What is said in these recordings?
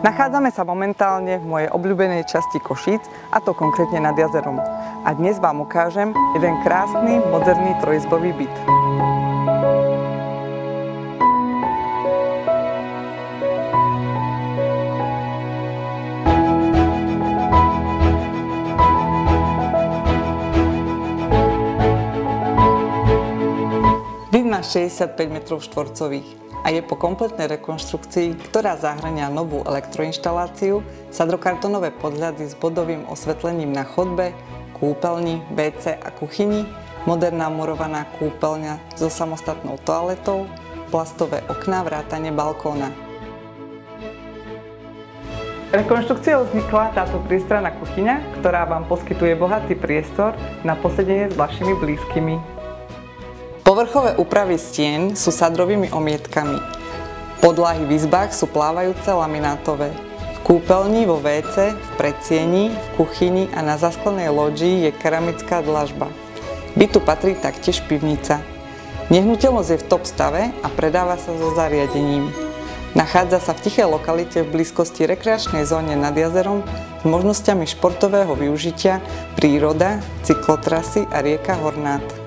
Nachádzame sa momentálne v mojej obľúbenej časti Košíc, a to konkrétne nad jazerom. A dnes vám ukážem jeden krásny, moderný trojizbový byt. Byt má 65 m štvorcových a je po kompletnej rekonštrukcii, ktorá zahrania novú elektroinštaláciu, sadrokartonové podľady s bodovým osvetlením na chodbe, kúpeľni, WC a kuchyni, moderná murovaná kúpeľňa so samostatnou toaletou, plastové okná, vrátane balkóna. Rekonštrukciou vznikla táto priestranná kuchyňa, ktorá vám poskytuje bohatý priestor na posedenie s vašimi blízkymi. Povrchové úpravy stien sú sadrovými omietkami. Podlahy v izbách sú plávajúce laminátové. V kúpeľni, vo WC, v predsieni, v kuchyni a na zasklenej loďii je keramická dlažba. Bytu patrí taktiež pivnica. Nehnuteľnosť je v top stave a predáva sa so zariadením. Nachádza sa v tichej lokalite v blízkosti rekreačnej zóne nad jazerom s možnosťami športového využitia, príroda, cyklotrasy a rieka Hornát.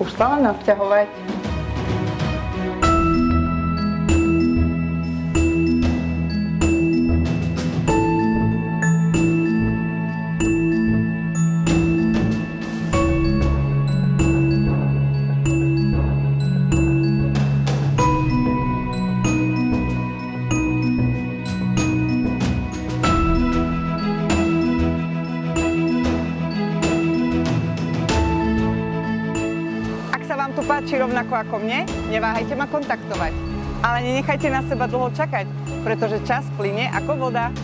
Už sa vám tu páči rovnako ako mne, neváhajte ma kontaktovať. Ale nenechajte na seba dlho čakať, pretože čas plyne ako voda.